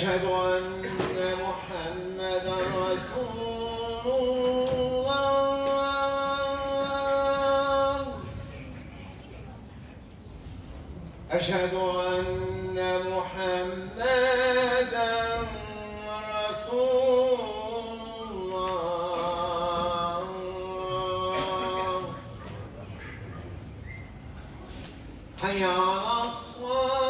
أشهد أن محمدا رسول الله. أشهد أن محمدا رسول الله. حي على الصلاة.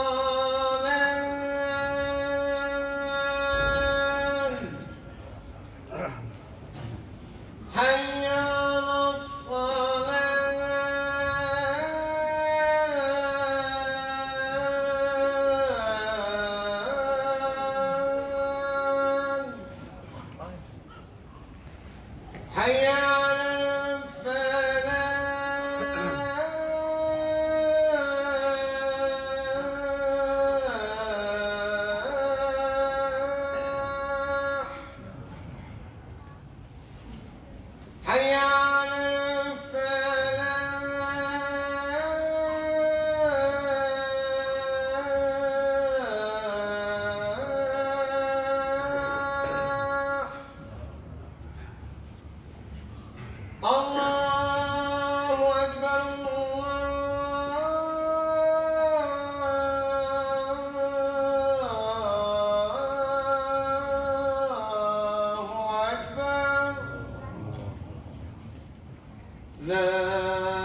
لا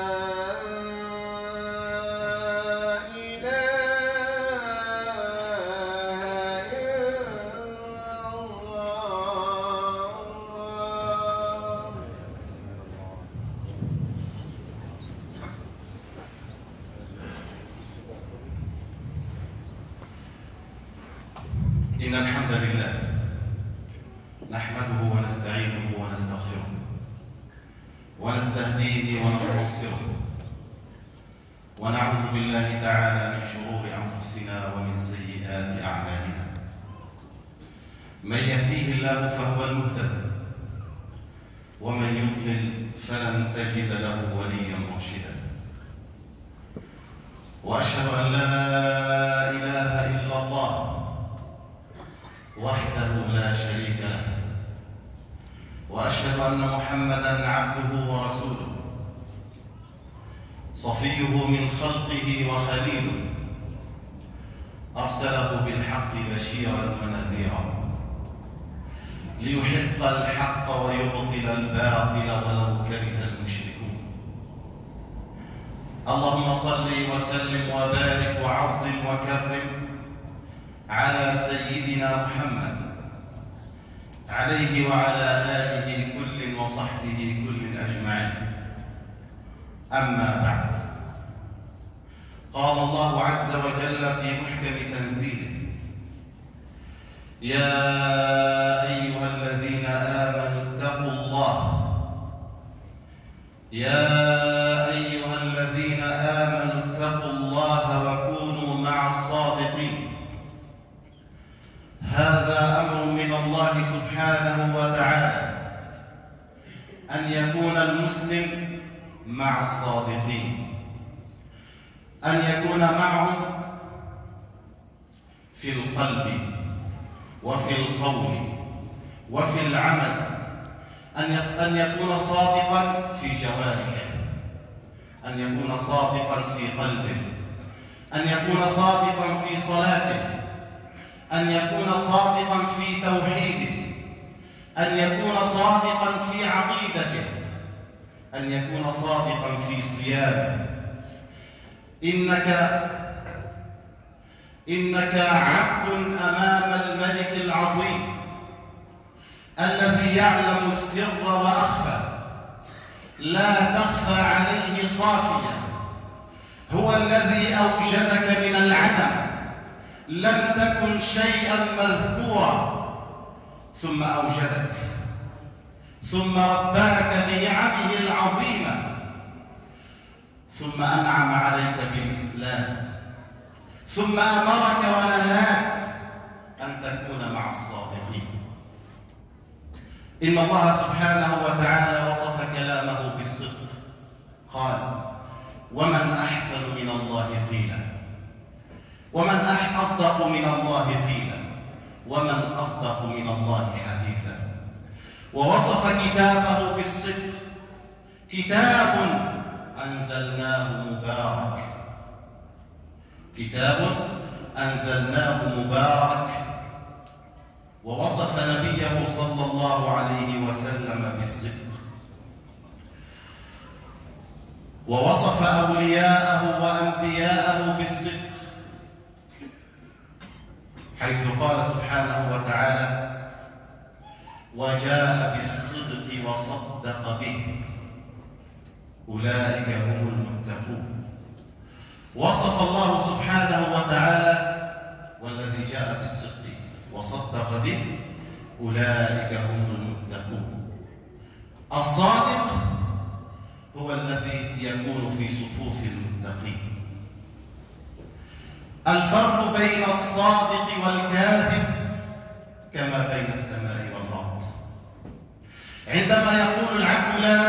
من يهديه الله فهو المهتد ومن يضلل فلن تجد له وليا مرشدا. وأشهد أن لا إله إلا الله وحده لا شريك له وأشهد أن محمدا عبده ورسوله. صفيه من خلقه وخليله. أرسله بالحق بشيرا ونذيرا. ليحق الحق ويبطل الباطل ولو كره المشركون. اللهم صل وسلم وبارك وعظم وكرم على سيدنا محمد عليه وعلى آله كل وصحبه كل أجمعين. أما بعد. قال الله عز وجل في محكم تنزيله يا أيها الذين آمنوا اتقوا الله. يا أيها الذين آمنوا اتقوا الله وكونوا مع الصادقين. هذا أمر من الله سبحانه وتعالى. أن يكون المسلم مع الصادقين. أن يكون معهم في القلب. وفي القول وفي العمل أن أن يكون صادقا في جوارحه أن يكون صادقا في قلبه أن يكون صادقا في صلاته أن يكون صادقا في توحيده أن يكون صادقا في عقيدته أن يكون صادقا في صيامه. إنك إنك عبد أمام الملك العظيم الذي يعلم السر وأخفى. لا تخفى عليه خافية. هو الذي أوجدك من العدم. لم تكن شيئا مذكورا. ثم أوجدك. ثم رباك بنعمه العظيمة. ثم أنعم عليك بالإسلام. ثم أمرك ونهاك أن تكون مع الصادقين. إن الله سبحانه وتعالى وصف كلامه بالصدق. قال ومن أحسن من الله قيلا. ومن أصدق من الله قيلا. ومن أصدق من الله حديثا. ووصف كتابه بالصدق. كتاب أنزلناه مبارك. كتاب أنزلناه مبارك ووصف نبيه صلى الله عليه وسلم بالصدق. ووصف أولياءه وأنبياءه بالصدق. حيث قال سبحانه وتعالى وجاء بالصدق وصدق به. أولئك هم المتقون. وصف الله سبحانه وتعالى والذي جاء بالصدق وصدق به أولئك هم المتقون. الصادق هو الذي يكون في صفوف المتقين. الفرق بين الصادق والكاذب كما بين السماء والأرض. عندما يقول العبد لا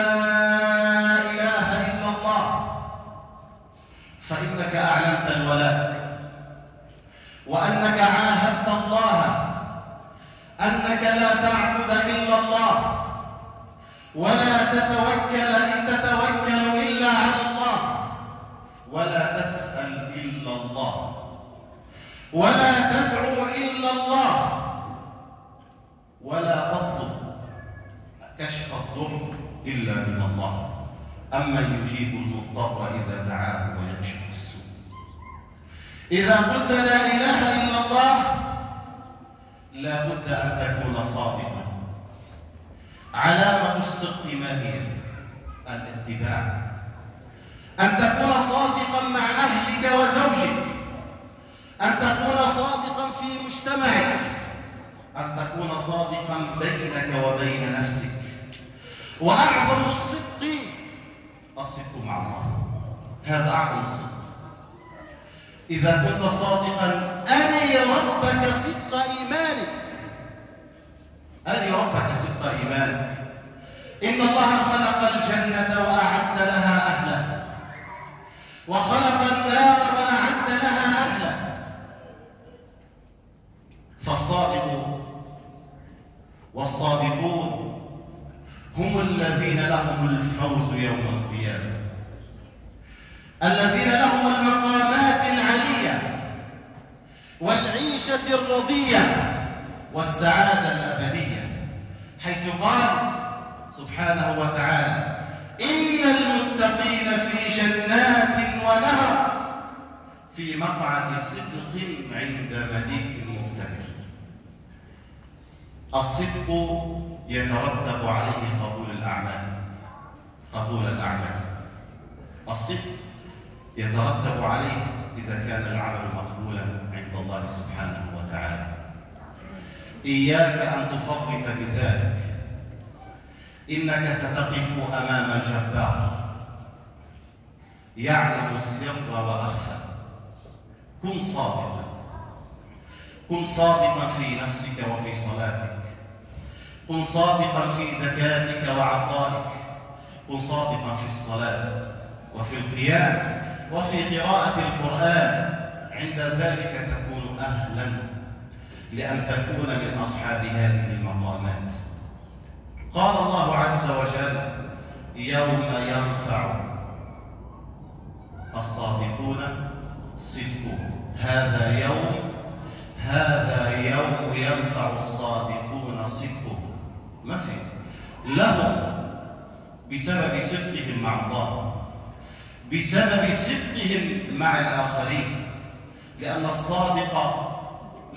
إله إلا الله فإنك أعلنت الولاء وأنك عاهدت الله أنك لا تعبد إلا الله ولا تتوكل إن تتوكل إلا على الله ولا تسأل إلا الله ولا تدعو إلا الله ولا تطلب كشف الضر إلا من الله أما يجيب المضطر إذا دعاه ويكشف السوء إذا قلت لا إله إلا الله لا بد أن تكون صادقا. علامة الصدق ما هي؟ الاتباع. أن تكون صادقا مع أهلك وزوجك. أن تكون صادقا في مجتمعك. أن تكون صادقا بينك وبين نفسك. وأعظم الصدق الصدق مع الله. هذا أعظم الصدق. إذا كنت صادقا أري ربك صدق إيمانك. أري ربك صدق إيمانك. إن الله خلق الجنة وأعد لها أهلا وخلق النار وأعد لها أهلا فالصادق والصادقون هم الذين لهم الفوز يوم القيامة. الذين لهم المقامات والعيشة الرضية والسعادة الأبدية حيث قال سبحانه وتعالى إن المتقين في جنات ونهر في مقعد صدق عند مليك مقتدر. الصدق يترتب عليه قبول الأعمال قبول الأعمال. الصدق يترتب عليه إذا كان العمل مقبولا عند الله سبحانه وتعالى. إياك أن تفرط بذلك. إنك ستقف أمام الجبار. يعلم السر وأخفى. كن صادقا. كن صادقا في نفسك وفي صلاتك. كن صادقا في زكاتك وعطائك. كن صادقا في الصلاة وفي القيام. وفي قراءة القرآن عند ذلك تكون أهلا لأن تكون من أصحاب هذه المقامات. قال الله عز وجل يوم ينفع الصادقون صدقهم. هذا يوم هذا يوم ينفع الصادقون صدقهم. ما في. لهم بسبب صدقهم مع الله. بسبب صدقهم مع الآخرين. لأن الصادق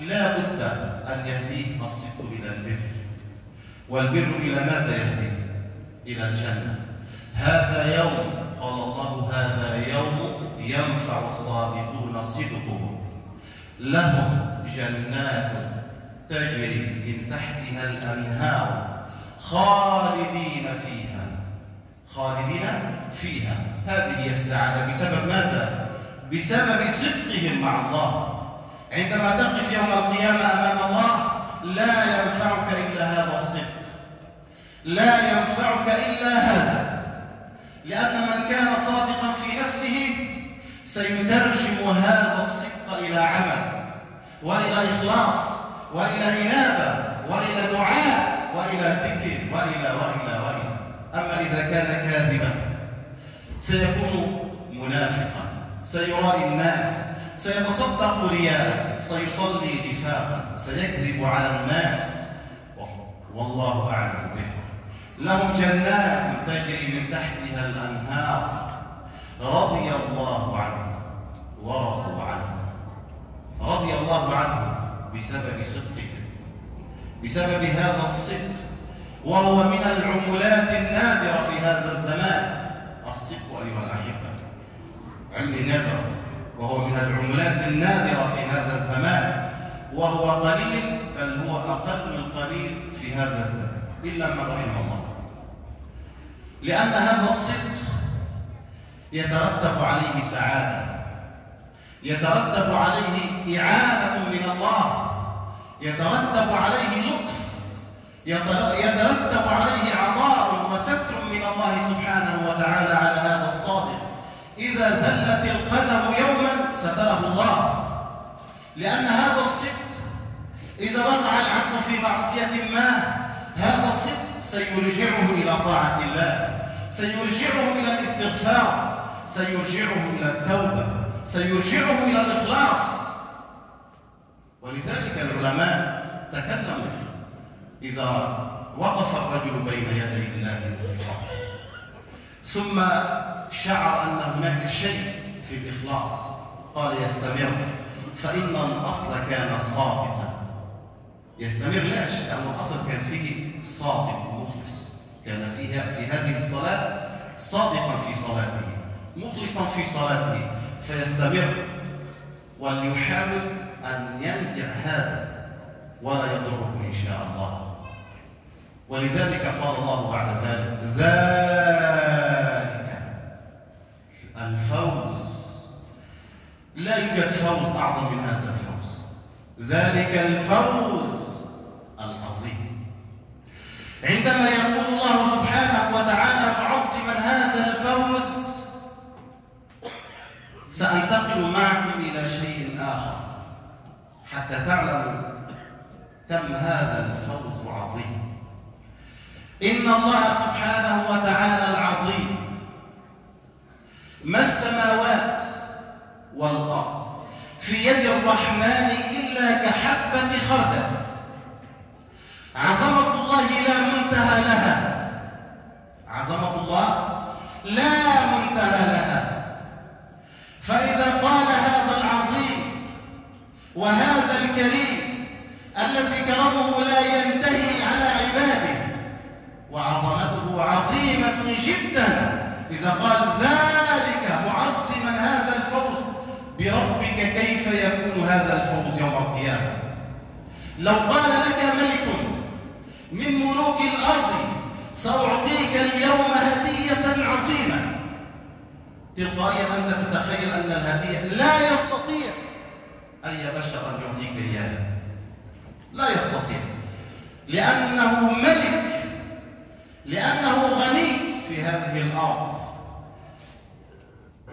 لا بد أن يهديه الصدق إلى البر. والبر إلى ماذا يهدي؟ إلى الجنة. هذا يوم قال الله هذا يوم ينفع الصادقون صدقهم. لهم جنات تجري من تحتها الأنهار خالدين فيها. خالدين فيها. هذه هي السعادة بسبب ماذا؟ بسبب صدقهم مع الله. عندما تقف يوم القيامة أمام الله لا ينفعك إلا هذا الصدق. لا ينفعك إلا هذا. لأن من كان صادقا في نفسه سيترجم هذا الصدق إلى عمل وإلى إخلاص وإلى إنابة وإلى دعاء وإلى ذكر وإلى وإلى وإلى. أما إذا كان كاذبا سيكون منافقا سيرائي الناس سيتصدق رياء سيصلي نفاقا سيكذب على الناس. والله أعلم به لهم جنات تجري من تحتها الأنهار. رضي الله عنه ورضوا عنه رضي الله عنه بسبب صدقه بسبب هذا الصدق وهو من العملات النادرة في هذا الزمان. الصدق أيها الأحبة. علم نادر. وهو من العملات النادرة في هذا الزمان. وهو قليل بل هو أقل القليل في هذا الزمان. إلا من رحم الله. لأن هذا الصدق يترتب عليه سعادة. يترتب عليه إعانة من الله. يترتب عليه لطف. يترتب عليه عطاء وستر من الله سبحانه وتعالى على هذا الصادق. إذا زلت القدم يوما ستره الله. لأن هذا الصدق إذا وقع العبد في معصية ما هذا الصدق سيرجعه إلى طاعة الله سيرجعه إلى الاستغفار سيرجعه إلى التوبة سيرجعه إلى الإخلاص. ولذلك العلماء تكلموا إذا وقف الرجل بين يدي الله مخلصا ثم شعر أن هناك شيء في الإخلاص. قال يستمر. فإن الأصل كان صادقا. يستمر ليش؟ لأن الأصل كان فيه صادق مخلص. كان فيها في هذه الصلاة صادقا في صلاته مخلصا في صلاته. فيستمر. وليحاول أن ينزع هذا ولا يضره إن شاء الله. ولذلك قال الله بعد ذلك ذلك الفوز. لا يوجد فوز أعظم من هذا الفوز. ذلك الفوز العظيم. عندما يقول الله سبحانه وتعالى معظما هذا الفوز سأنتقل معكم إلى شيء آخر. حتى تعلموا كم هذا الفوز عظيم. إن الله سبحانه وتعالى العظيم ما السماوات والأرض في يد الرحمن إلا كحبة خردل. عظمة الله لا منتهى لها. عظمة الله لا منتهى لها. فإذا قال هذا العظيم وهذا الكريم الذي كرمه لا ينتهي على عباده وعظمته عظيمة جدا إذا قال ذلك معظما هذا الفوز بربك كيف يكون هذا الفوز يوم القيامة؟ لو قال لك ملك من ملوك الأرض سأعطيك اليوم هدية عظيمة. تلقائيا أنت تتخيل أن الهدية لا يستطيع أي بشر أن يعطيك إياها. لا يستطيع. لأنه ملك لأنه غني في هذه الأرض.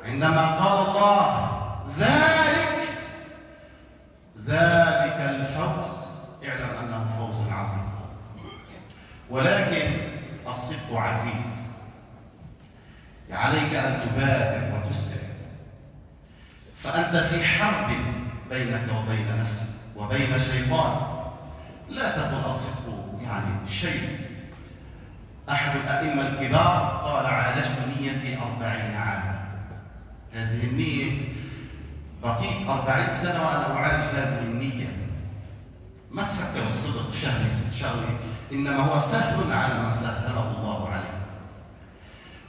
عندما قال الله ذلك ذلك الفوز اعلم أنه فوز عظيم. ولكن الصدق عزيز. عليك أن تبادر وتسرع. فأنت في حرب بينك وبين نفسك وبين شيطان لا تقل الصدق يعني شيء. أحد الأئمة الكبار قال عالجت نيتي أربعين عاما. هذه النية بقيت أربعين سنة وأنا أعالج هذه النية. ما تفكر الصدق شهري شهري إنما هو سهل على من سهله الله عليه.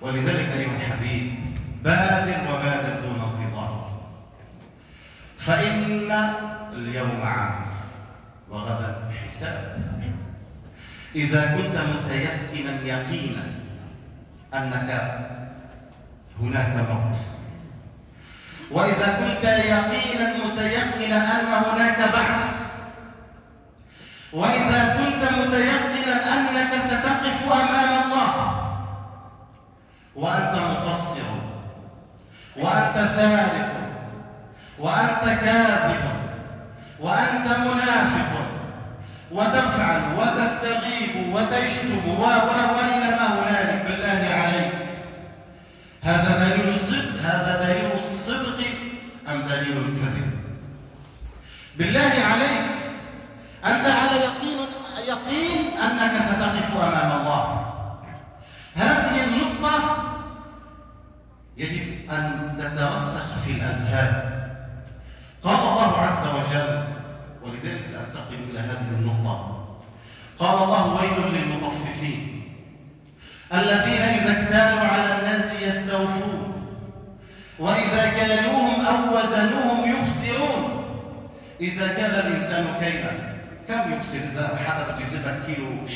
ولذلك أيها الحبيب بادر وبادر دون انتظار. فإن اليوم عمل وغدا حساب. إذا كنت متيقنا يقينا أنك هناك موت. وإذا كنت يقينا متيقنا أن هناك بعث وإذا كنت متيقنا أنك ستقف أمام الله. وأنت مقصر. وأنت سارق. وأنت كاذب. وأنت منافق. وتفعل وتستغيب وتشتم و وإلى ما هنالك بالله عليك. هذا دليل الصدق هذا دليل الصدق أم دليل الكذب؟ بالله عليك أنت على يقين يقين أنك ستقف أمام الله هذه النقطة يجب أن تترسخ في الأذهان قال الله عز وجل ولذلك سأنتقل إلى هذه النقطة قال الله ويل للمطففين. الذين إذا اكتالوا على الناس يستوفون. وإذا كالوهم أو وزنوهم يخسرون. إذا كان الإنسان كيلا كم يخسر إذا حدا بده يزيد كيلو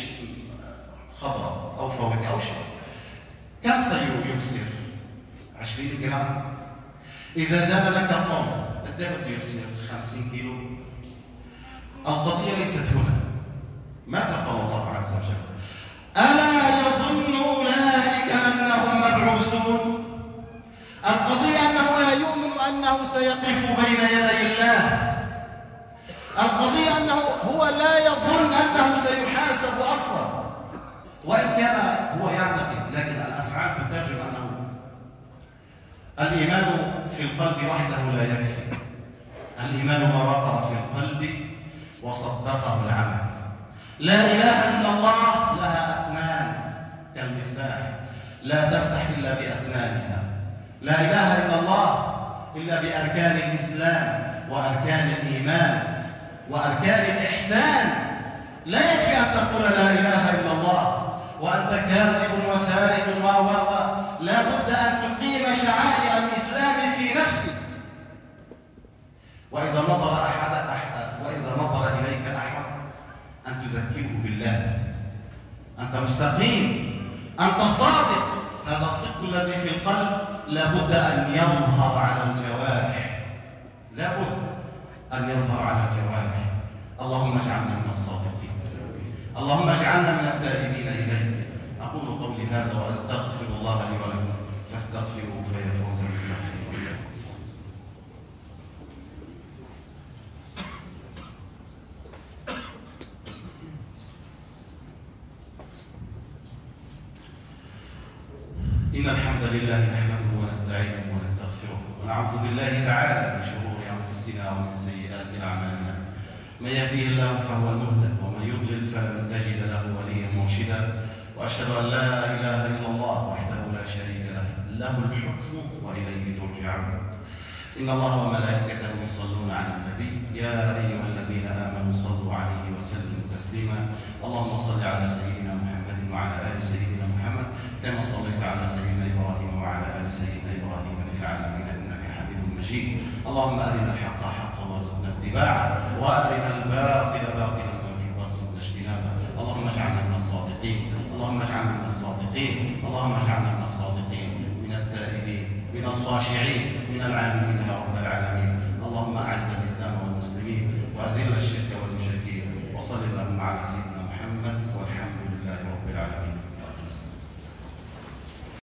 خضراء أو فواكه أو شيء؟ كم سيخسر 20 جرام. إذا زاد لك طن قد إيه بده يخسر؟ 50 كيلو. القضية ليست هنا. ماذا قال الله عز وجل؟ ألا يظن أولئك أنهم مبعوثون؟ القضية أنه لا يؤمن أنه سيقف بين يدي الله. القضية أنه هو لا يظن أنه سيحاسب أصلا. وإن كان هو يعتقد لكن الأفعال تترجم أنه الإيمان في القلب وحده لا يكفي. الإيمان ما وقر في القلب وصدقه العمل. لا إله إلا الله لها أسنان كالمفتاح. لا تفتح إلا بأسنانها. لا إله إلا الله إلا بأركان الإسلام وأركان الإيمان وأركان الإحسان. لا يكفي أن تقول لا إله إلا الله وأنت كاذب وسارق و و لا بد أن تقيم شعائر الإسلام في نفسك. وإذا نظر أحد وإذا نظر إليك أحد تذكره بالله. أنت مستقيم. أنت صادق. هذا الصدق الذي في القلب لابد أن يظهر على الجوارح. لابد أن يظهر على الجوارح. اللهم اجعلنا من الصادقين. اللهم اجعلنا من التائبين إليك. أقول قولي هذا وأستغفر الله لي ولكم. فاستغفروه فيا فوز المستغفرين لله نحمده ونستعينه ونستغفره. ونعوذ بالله تعالى من شرور أنفسنا ومن سيئات أعمالنا. من يهديه الله فهو المهتد ومن يضلل فلن تجد له وليا مرشدا. وأشهد أن لا إله إلا الله وحده لا شريك له. له الحكم وإليه ترجعون إن الله وملائكته يصلون على النبي. يا أيها الذين آمنوا صلوا عليه وسلموا. تسليما اللهم صل على سيدنا محمد وعلى آل سيدنا محمد كما صليت على سيدنا إبراهيم وعلى آل سيدنا إبراهيم في العالمين إنك حميد مجيد. اللهم أرنا الحق حقا وارزقنا اتباعه وأرنا الباطل باطلا وارزقنا اجتنابه. اللهم اجعلنا من الصادقين. اللهم اجعلنا من الصادقين. اللهم اجعلنا من الصادقين. من التائبين من الخاشعين من العاملين يا رب العالمين. اللهم أعز الإسلام والمسلمين وأذل الشرك وصل اللهم على سيدنا